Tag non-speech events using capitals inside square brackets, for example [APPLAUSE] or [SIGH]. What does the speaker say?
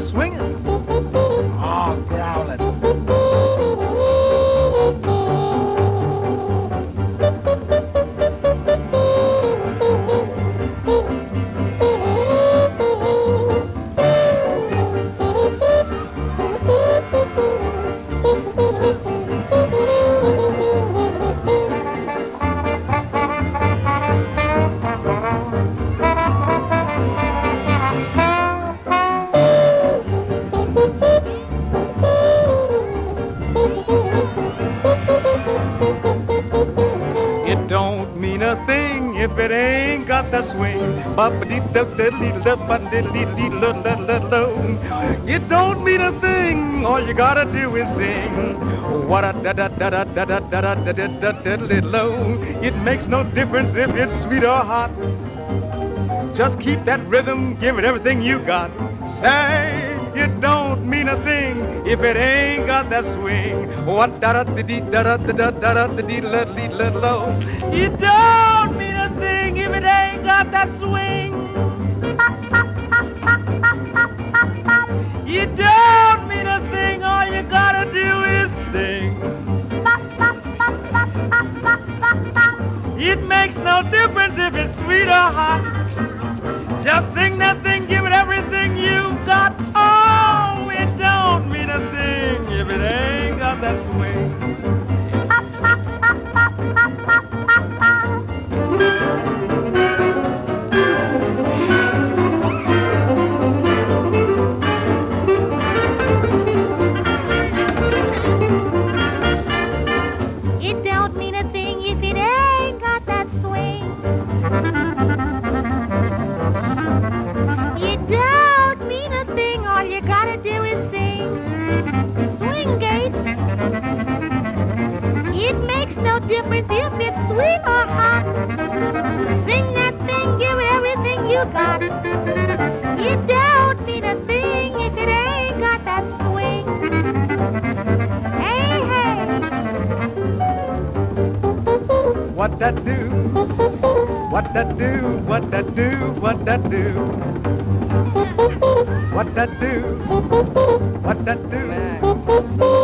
swinging or growling. Thank [LAUGHS] you. Mean a thing if it ain't got the swing. It don't mean a thing. All you gotta do is sing. What a da da da da da da da da da da da low. It makes no difference if it's sweet or hot. Just keep that rhythm, give it everything you got. Say it don't mean a thing if it ain't got that swing. What da da da dee da da da da da da dee la dee la low. It don't mean a thing if it ain't got that swing. It don't mean a thing. All you gotta do is sing. It makes no difference if it's sweet or hot. Just sing that thing, thing, if it ain't got that sway It don't mean a thing all you gotta do is sing. No difference if it's sweet or hot. Sing that thing, give everything you got. It don't mean a thing if it ain't got that swing. Hey, hey. What that do? What that do? What that do? What that do? What that do? What that do? Max.